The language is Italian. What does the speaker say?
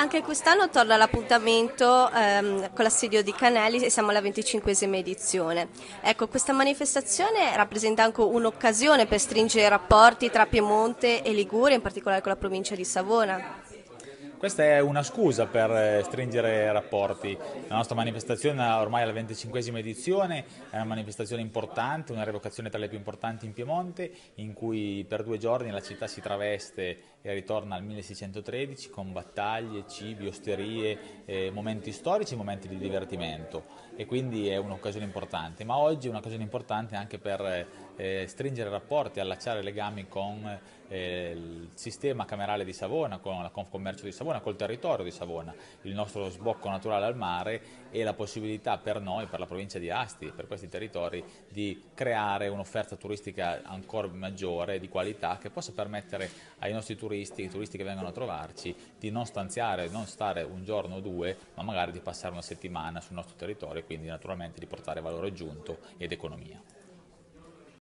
Anche quest'anno torna l'appuntamento ehm, con l'assedio di Canelli e siamo alla 25esima edizione. Ecco, questa manifestazione rappresenta anche un'occasione per stringere rapporti tra Piemonte e Liguria, in particolare con la provincia di Savona. Questa è una scusa per eh, stringere rapporti. La nostra manifestazione ormai è la 25esima edizione, è una manifestazione importante, una revocazione tra le più importanti in Piemonte, in cui per due giorni la città si traveste e ritorna al 1613 con battaglie, cibi, osterie, eh, momenti storici momenti di divertimento e quindi è un'occasione importante, ma oggi è un'occasione importante anche per eh, stringere rapporti, allacciare legami con eh, il sistema camerale di Savona, con la Confcommercio di Savona, col territorio di Savona, il nostro sbocco naturale al mare e la possibilità per noi, per la provincia di Asti, per questi territori, di creare un'offerta turistica ancora maggiore, di qualità, che possa permettere ai nostri turisti, ai turisti che vengono a trovarci, di non stanziare, non stare un giorno o due, ma magari di passare una settimana sul nostro territorio quindi naturalmente di portare valore aggiunto ed economia.